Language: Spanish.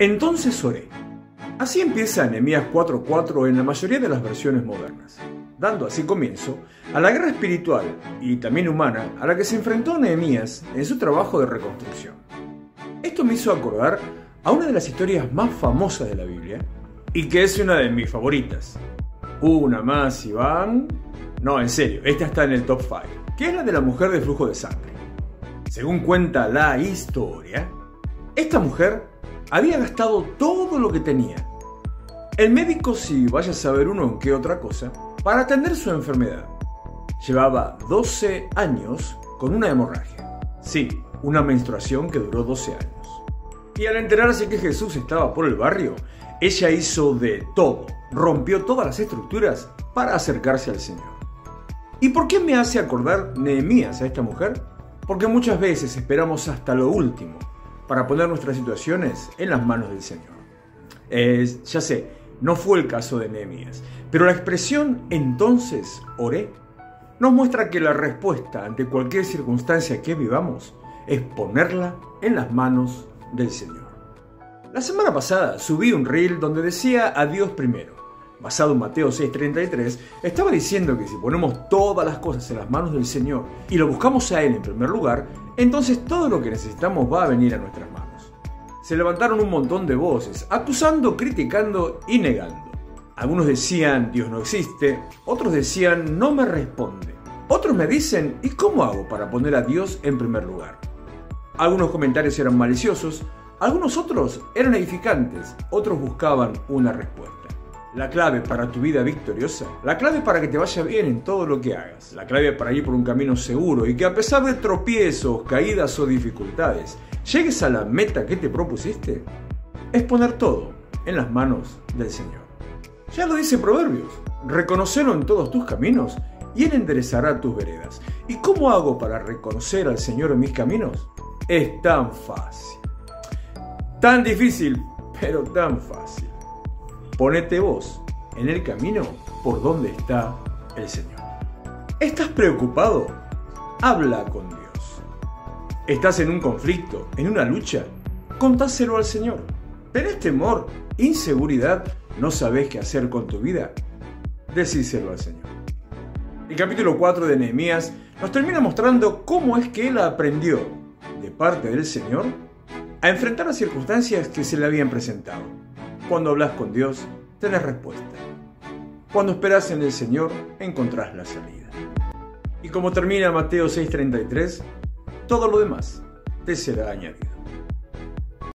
Entonces oré. Así empieza Nehemías 4:4 en la mayoría de las versiones modernas, dando así comienzo a la guerra espiritual y también humana a la que se enfrentó Nehemías en su trabajo de reconstrucción. Esto me hizo acordar a una de las historias más famosas de la Biblia y que es una de mis favoritas. Una más y van... No, en serio, esta está en el top 5, que es la de la mujer de flujo de sangre. Según cuenta la historia, esta mujer había gastado todo lo que tenía. El médico, si vaya a saber uno en qué otra cosa, para atender su enfermedad. Llevaba 12 años con una hemorragia. Sí, una menstruación que duró 12 años. Y al enterarse que Jesús estaba por el barrio, ella hizo de todo, rompió todas las estructuras para acercarse al Señor. ¿Y por qué me hace acordar Nehemías a esta mujer? Porque muchas veces esperamos hasta lo último para poner nuestras situaciones en las manos del Señor. Es, ya sé, no fue el caso de Nehemías, pero la expresión entonces oré nos muestra que la respuesta ante cualquier circunstancia que vivamos es ponerla en las manos del Señor. La semana pasada subí un reel donde decía a Dios primero. Basado en Mateo 6:33, estaba diciendo que si ponemos todas las cosas en las manos del Señor y lo buscamos a Él en primer lugar, entonces todo lo que necesitamos va a venir a nuestras manos. Se levantaron un montón de voces, acusando, criticando y negando. Algunos decían, Dios no existe, otros decían, no me responde. Otros me dicen, ¿y cómo hago para poner a Dios en primer lugar? Algunos comentarios eran maliciosos, algunos otros eran edificantes, otros buscaban una respuesta. La clave para tu vida victoriosa, la clave para que te vaya bien en todo lo que hagas, la clave para ir por un camino seguro y que a pesar de tropiezos, caídas o dificultades, llegues a la meta que te propusiste, es poner todo en las manos del Señor. Ya lo dice Proverbios, reconocelo en todos tus caminos y Él enderezará tus veredas. ¿Y cómo hago para reconocer al Señor en mis caminos? Es tan fácil. Tan difícil, pero tan fácil. Ponete vos en el camino por donde está el Señor. ¿Estás preocupado? Habla con Dios. ¿Estás en un conflicto, en una lucha? Contáselo al Señor. ¿Tenés temor, inseguridad, no sabés qué hacer con tu vida? Decíselo al Señor. El capítulo 4 de Nehemías nos termina mostrando cómo es que él aprendió de parte del Señor a enfrentar las circunstancias que se le habían presentado cuando hablas con Dios, tenés respuesta. Cuando esperas en el Señor, encontrás la salida. Y como termina Mateo 6:33, todo lo demás te será añadido.